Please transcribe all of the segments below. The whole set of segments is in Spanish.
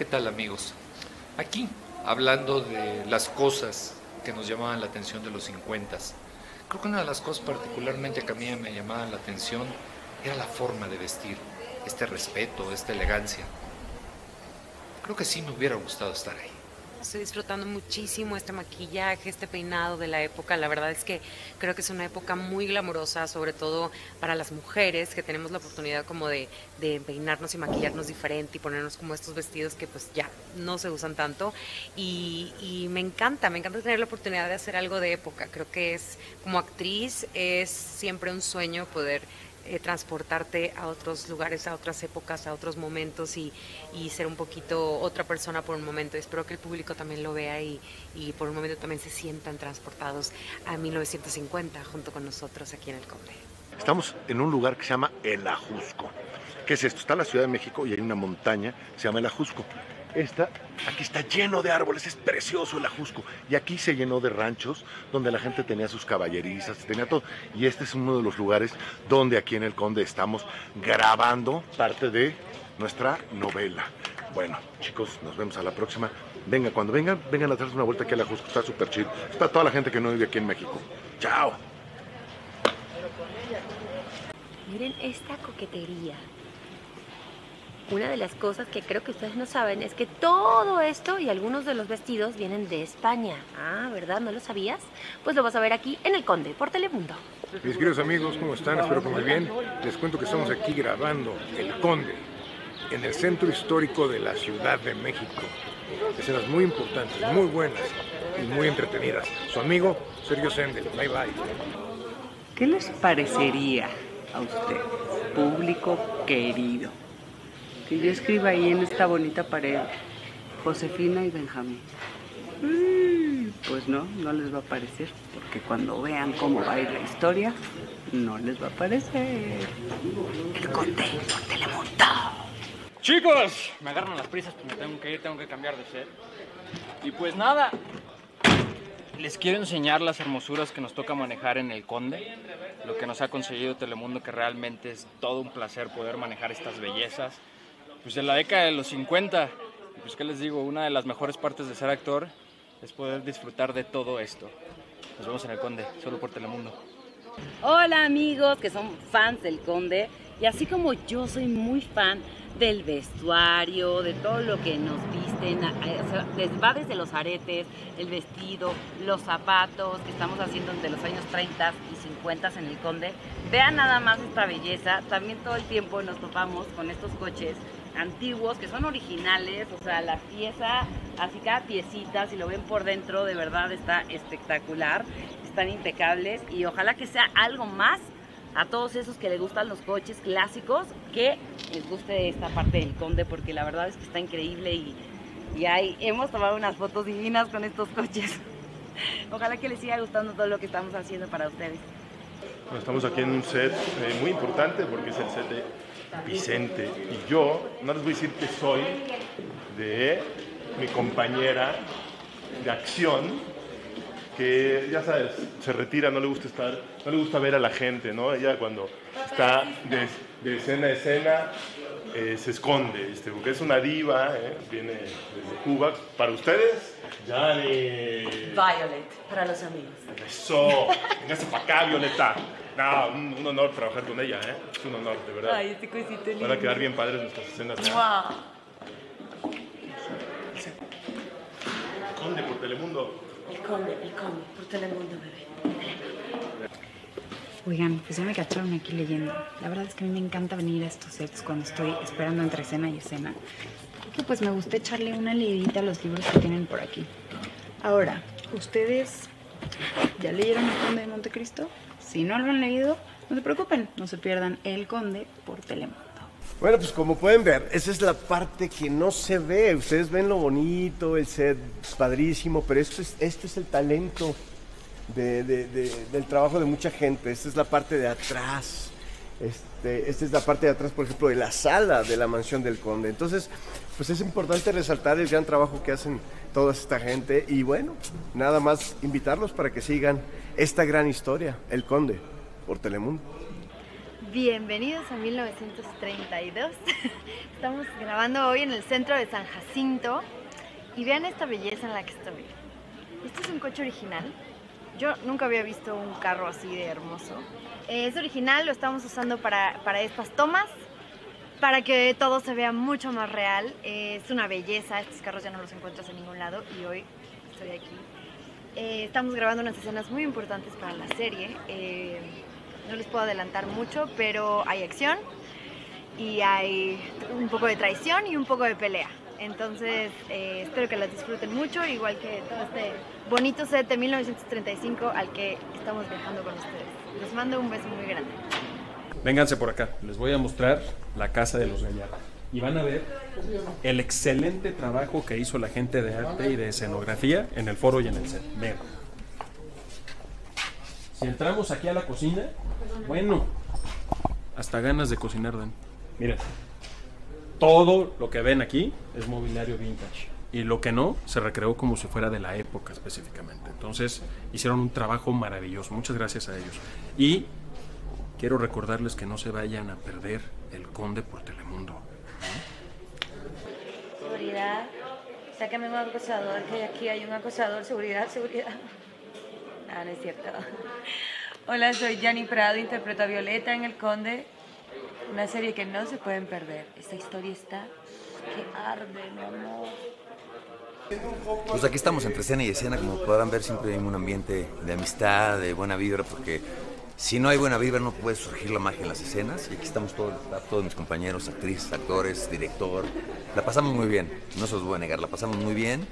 ¿Qué tal amigos? Aquí, hablando de las cosas que nos llamaban la atención de los 50. Creo que una de las cosas particularmente que a mí me llamaban la atención era la forma de vestir, este respeto, esta elegancia. Creo que sí me hubiera gustado estar ahí. Estoy disfrutando muchísimo este maquillaje, este peinado de la época. La verdad es que creo que es una época muy glamurosa, sobre todo para las mujeres, que tenemos la oportunidad como de, peinarnos y maquillarnos diferente y ponernos como estos vestidos que pues ya no se usan tanto. Y, y me encanta, me encanta tener la oportunidad de hacer algo de época. Creo que es, como actriz, es siempre un sueño poder eh, transportarte a otros lugares, a otras épocas, a otros momentos y, ser un poquito otra persona por un momento. Espero que el público también lo vea y, y, por un momento también se sientan transportados a 1950 junto con nosotros aquí en el Conde. Estamos en un lugar que se llama El Ajusco. ¿Qué es esto? Está la Ciudad de México y hay una montaña, se llama El Ajusco. Esta, aquí está lleno de árboles, es precioso el Ajusco. Y aquí se llenó de ranchos donde la gente tenía sus caballerizas, tenía todo. Y este es uno de los lugares donde aquí en el Conde estamos grabando parte de nuestra novela. Bueno, chicos, nos vemos a la próxima. Venga, cuando vengan, vengan a hacerse una vuelta aquí al Ajusco, está súper chido. Está toda la gente que no vive aquí en México. ¡Chao! Miren esta coquetería. Una de las cosas que creo que ustedes no saben es que todo esto y algunos de los vestidos vienen de España. Ah, ¿verdad? ¿No lo sabías? Pues lo vas a ver aquí en El Conde, por Telemundo. Mis queridos amigos, ¿cómo están? Espero que muy bien. Les cuento que estamos aquí grabando El Conde, en el centro histórico de la Ciudad de México. Escenas muy importantes, muy buenas y muy entretenidas. Su amigo Sergio Sendel. Bye bye. ¿Qué les parecería a usted, público querido? Que yo escriba ahí en esta bonita pared, Josefina y Benjamín. Mm, pues no, no les va a parecer, porque cuando vean cómo va a ir la historia, no les va a parecer. El conde por Telemundo. Chicos, me agarran las prisas, pues me tengo que ir, tengo que cambiar de set. Y pues nada, les quiero enseñar las hermosuras que nos toca manejar en el Conde, lo que nos ha conseguido Telemundo, que realmente es todo un placer poder manejar estas bellezas pues en la década de los 50. pues qué les digo, una de las mejores partes de ser actor es poder disfrutar de todo esto. Nos vemos en el Conde, solo por Telemundo. Hola amigos que son fans del Conde y así como yo soy muy fan del vestuario, de todo lo que nos visten, va desde los aretes, el vestido, los zapatos que estamos haciendo de los años 30 y 50 en el Conde. Vean nada más esta belleza, también todo el tiempo nos topamos con estos coches antiguos que son originales, o sea, la pieza, así cada piecita, si lo ven por dentro, de verdad está espectacular, están impecables y ojalá que sea algo más a todos esos que les gustan los coches clásicos, que les guste esta parte del conde, porque la verdad es que está increíble y, y hemos tomado unas fotos divinas con estos coches. Ojalá que les siga gustando todo lo que estamos haciendo para ustedes. estamos aquí en un set eh, muy importante porque es el set de Vicente. Y yo, no les voy a decir que soy de mi compañera de acción, que ya sabes, se retira, no le gusta estar, no le gusta ver a la gente, ¿no? Ella cuando está de, escena a escena eh, se esconde, este, porque es una diva, ¿eh? viene desde Cuba. Para ustedes, Jani. Violet, para los amigos. Eso, véngase para acá, Violeta. No, un, honor trabajar con ella, ¿eh? Es un honor, de verdad. Ay, este cosito lindo. Van a quedar bien padres nuestras escenas. Wow. El Conde por Telemundo. El Conde, el Conde, por Telemundo, bebé. Oigan, pues ya me cacharon aquí leyendo. La verdad es que a mí me encanta venir a estos sets cuando estoy esperando entre escena y escena. Que pues me gusta echarle una leidita a los libros que tienen por aquí. Ahora, ¿ustedes ya leyeron El Conde de Montecristo? Si no lo han leído, no se preocupen, no se pierdan El Conde por Telemundo. Bueno, pues como pueden ver, esa es la parte que no se ve. Ustedes ven lo bonito, el set padrísimo, pero esto es, esto es el talento del trabajo de mucha gente. Esta es la parte de atrás. Este, esta es la parte de atrás, por ejemplo, de la sala de la mansión del conde. Entonces, pues es importante resaltar el gran trabajo que hacen toda esta gente y bueno, nada más invitarlos para que sigan esta gran historia, El Conde, por Telemundo. Bienvenidos a 1932. Estamos grabando hoy en el centro de San Jacinto y vean esta belleza en la que estoy. Este es un coche original. Yo nunca había visto un carro así de hermoso. Eh, Es original, lo estamos usando para, para estas tomas, para que todo se vea mucho más real. Eh, Es una belleza, estos carros ya no los encuentras en ningún lado y hoy estoy aquí. Eh, estamos grabando unas escenas muy importantes para la serie. No les puedo adelantar mucho, pero hay acción y hay un poco de traición y un poco de pelea. Entonces, eh, espero que las disfruten mucho, igual que todo este bonito set de 1935 al que estamos viajando con ustedes. Les mando un beso muy grande. Vénganse por acá, les voy a mostrar la casa de los Gallardo. Y van a ver el excelente trabajo que hizo la gente de arte y de escenografía en el foro y en el set. Vean. Si entramos aquí a la cocina, bueno, hasta ganas de cocinar dan. Miren, todo lo que ven aquí es mobiliario vintage. Y lo que no, se recreó como si fuera de la época específicamente. Entonces, hicieron un trabajo maravilloso. Muchas gracias a ellos. Y quiero recordarles que no se vayan a perder el Conde por Telemundo. Seguridad. Sácame un acosador, que aquí hay un acosador. Seguridad, seguridad. Ah, no es cierto. Hola, soy Yanni Prado, interpreto a Violeta en El Conde. Una serie que no se pueden perder. Esta historia está que arde, mi amor. Pues aquí estamos entre escena y escena, como podrán ver, siempre hay un ambiente de amistad, de buena vibra, porque si no hay buena vibra no puede surgir la magia en las escenas. Y aquí estamos todos, todos mis compañeros, actrices, actores, director. La pasamos muy bien, no se los voy a negar, la pasamos muy bien.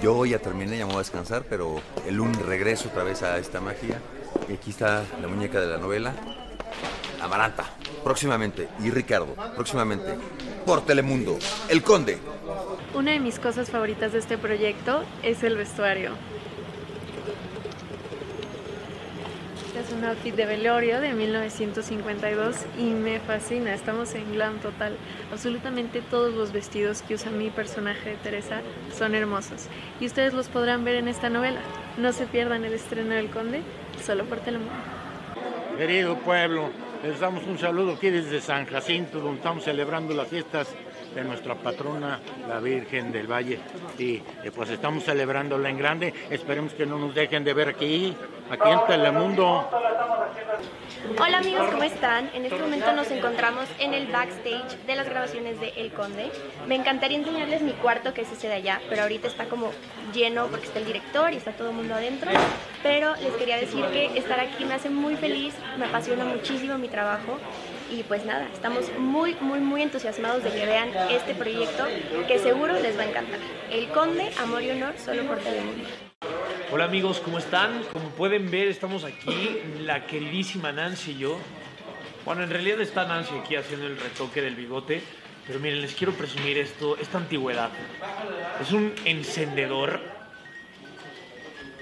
Yo ya terminé, ya me voy a descansar, pero el lunes regreso otra vez a esta magia. Y aquí está la muñeca de la novela, Amaranta, próximamente, y Ricardo, próximamente, por Telemundo, El Conde. Una de mis cosas favoritas de este proyecto es el vestuario. Este es un outfit de velorio de 1952 y me fascina. Estamos en glam total. Absolutamente todos los vestidos que usa mi personaje de Teresa son hermosos. Y ustedes los podrán ver en esta novela. No se pierdan el estreno del Conde, solo por Telemundo. Querido pueblo, les damos un saludo aquí desde San Jacinto, donde estamos celebrando las fiestas de nuestra patrona, la Virgen del Valle. Y eh, pues estamos celebrándola en grande. Esperemos que no nos dejen de ver aquí, aquí en Telemundo. Hola amigos, ¿cómo están? En este momento nos encontramos en el backstage de las grabaciones de El Conde. Me encantaría enseñarles mi cuarto, que es ese de allá, pero ahorita está como lleno porque está el director y está todo el mundo adentro. Pero les quería decir que estar aquí me hace muy feliz, me apasiona muchísimo mi trabajo y pues nada, estamos muy, muy, muy entusiasmados de que vean este proyecto que seguro les va a encantar. El Conde, Amor y Honor, solo por Telemundo. Hola amigos, ¿cómo están? Como pueden ver, estamos aquí, la queridísima Nancy y yo. Bueno, en realidad está Nancy aquí haciendo el retoque del bigote, pero miren, les quiero presumir esto, esta antigüedad. Es un encendedor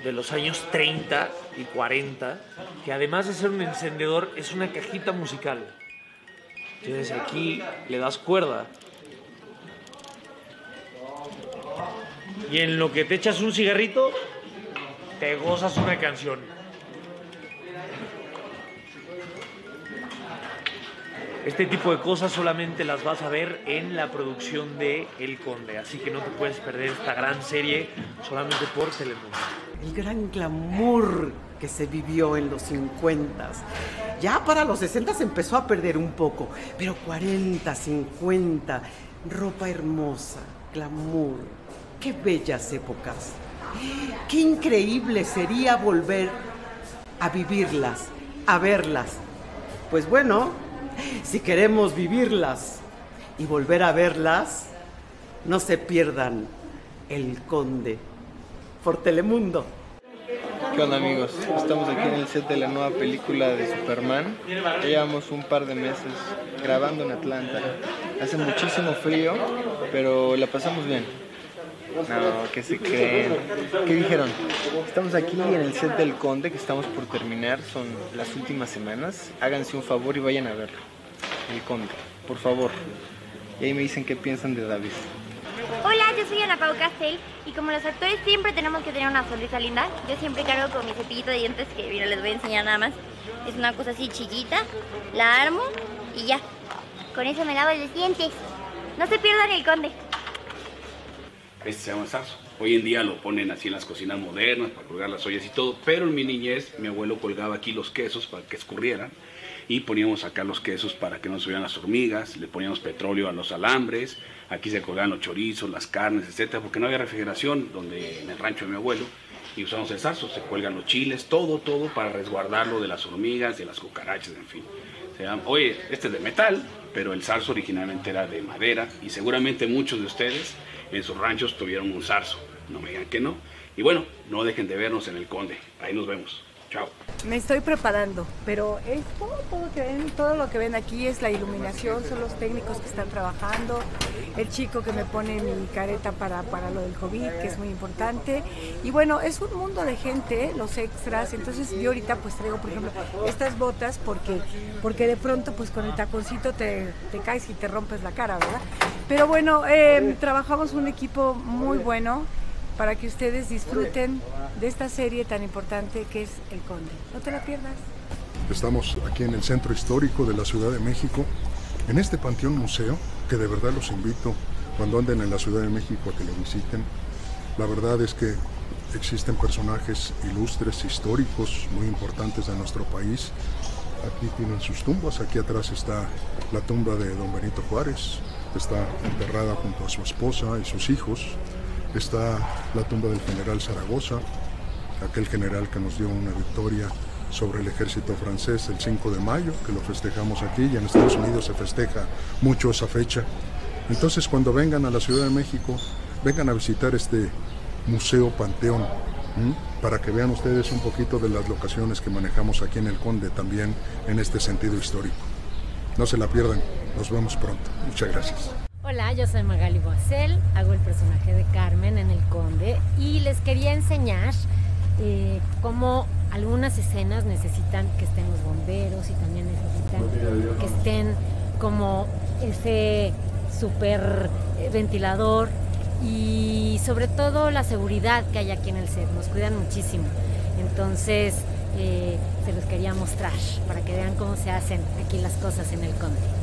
de los años 30 y 40, que además de ser un encendedor, es una cajita musical. Entonces aquí le das cuerda. Y en lo que te echas un cigarrito, te gozas una canción. Este tipo de cosas solamente las vas a ver en la producción de El Conde, así que no te puedes perder esta gran serie solamente por Telemundo. El gran glamour que se vivió en los 50. Ya para los 60 se empezó a perder un poco, pero 40, 50, ropa hermosa, glamour. Qué bellas épocas. Qué increíble sería volver a vivirlas, a verlas. Pues bueno, si queremos vivirlas y volver a verlas, no se pierdan El Conde por Telemundo. ¿Qué onda amigos? Estamos aquí en el set de la nueva película de Superman. Llevamos un par de meses grabando en Atlanta. Hace muchísimo frío, pero la pasamos bien. No, que se creen. ¿Qué dijeron? Estamos aquí en el set del Conde, que estamos por terminar. Son las últimas semanas. Háganse un favor y vayan a verlo. El Conde, por favor. Y ahí me dicen qué piensan de David. Hola, yo soy Ana Pau Castel y como los actores siempre tenemos que tener una sonrisa linda, yo siempre cargo con mi cepillito de dientes que mira, les voy a enseñar nada más. Es una cosa así chiquita, la armo y ya. Con eso me lavo los dientes. No se pierdan el conde. Este se llama zarzo. Hoy en día lo ponen así en las cocinas modernas para colgar las ollas y todo, pero en mi niñez mi abuelo colgaba aquí los quesos para que escurrieran y poníamos acá los quesos para que no subieran las hormigas, le poníamos petróleo a los alambres, aquí se colgaban los chorizos, las carnes, etcétera, porque no había refrigeración donde en el rancho de mi abuelo y usamos el zarzo, se cuelgan los chiles, todo, todo para resguardarlo de las hormigas, de las cucarachas, en fin. Oye, este es de metal, pero el zarzo originalmente era de madera y seguramente muchos de ustedes en sus ranchos tuvieron un zarzo, no me digan que no. Y bueno, no dejen de vernos en el Conde, ahí nos vemos. Chao. Me estoy preparando, pero es todo, que ven, todo lo que ven aquí es la iluminación, son los técnicos que están trabajando, el chico que me pone mi careta para, para lo del COVID, que es muy importante. Y bueno, es un mundo de gente, los extras, entonces yo ahorita pues traigo, por ejemplo, estas botas porque, porque de pronto pues con el taconcito te, te caes y te rompes la cara, ¿verdad? Pero bueno, eh, trabajamos un equipo muy bueno para que ustedes disfruten de esta serie tan importante que es El Conde. No te la pierdas. Estamos aquí en el centro histórico de la Ciudad de México, en este Panteón Museo, que de verdad los invito cuando anden en la Ciudad de México a que lo visiten. La verdad es que existen personajes ilustres, históricos, muy importantes de nuestro país. Aquí tienen sus tumbas, aquí atrás está la tumba de don Benito Juárez, está enterrada junto a su esposa y sus hijos. Está la tumba del general Zaragoza, aquel general que nos dio una victoria sobre el ejército francés el 5 de mayo, que lo festejamos aquí y en Estados Unidos se festeja mucho esa fecha. Entonces cuando vengan a la Ciudad de México, vengan a visitar este Museo Panteón, para que vean ustedes un poquito de las locaciones que manejamos aquí en el Conde también en este sentido histórico. No se la pierdan, nos vemos pronto. Muchas gracias. Hola, yo soy Magali Boacel, hago el personaje de Carmen en El Conde y les quería enseñar eh, cómo algunas escenas necesitan que estén los bomberos y también necesitan que estén como ese super eh, ventilador y sobre todo la seguridad que hay aquí en el set, nos cuidan muchísimo. Entonces, eh, se los quería mostrar para que vean cómo se hacen aquí las cosas en El Conde.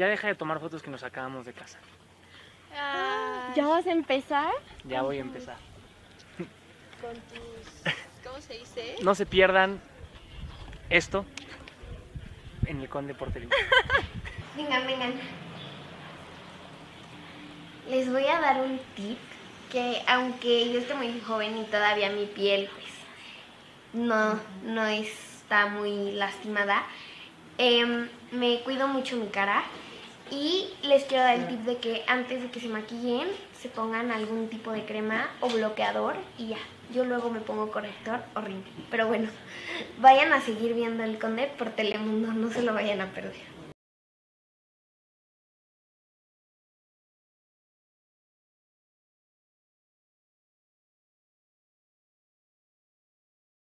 Ya deja de tomar fotos que nos sacamos de casa. ¿ya vas a empezar? Ya voy a empezar. Con tus... ¿Cómo se dice? No se pierdan esto en el Conde Portelín. Vengan, vengan. Les voy a dar un tip que aunque yo esté muy joven y todavía mi piel pues no, no está muy lastimada, em, me cuido mucho mi cara y les quiero dar el tip de que antes de que se maquillen se pongan algún tipo de crema o bloqueador y ya. Yo luego me pongo corrector horrible. Pero bueno, vayan a seguir viendo El Conde por Telemundo, no se lo vayan a perder.